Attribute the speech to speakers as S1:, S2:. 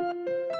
S1: Música